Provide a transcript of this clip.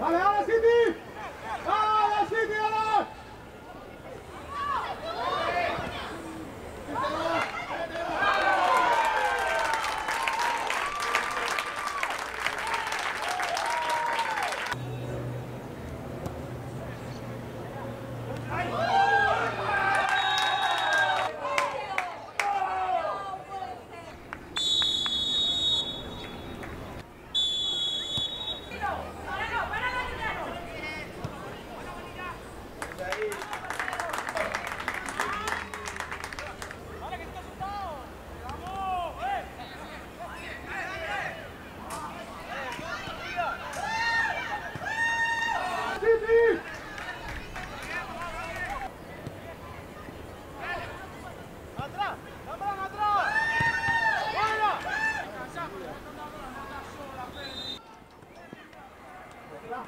Valeu, Zibinho! Go!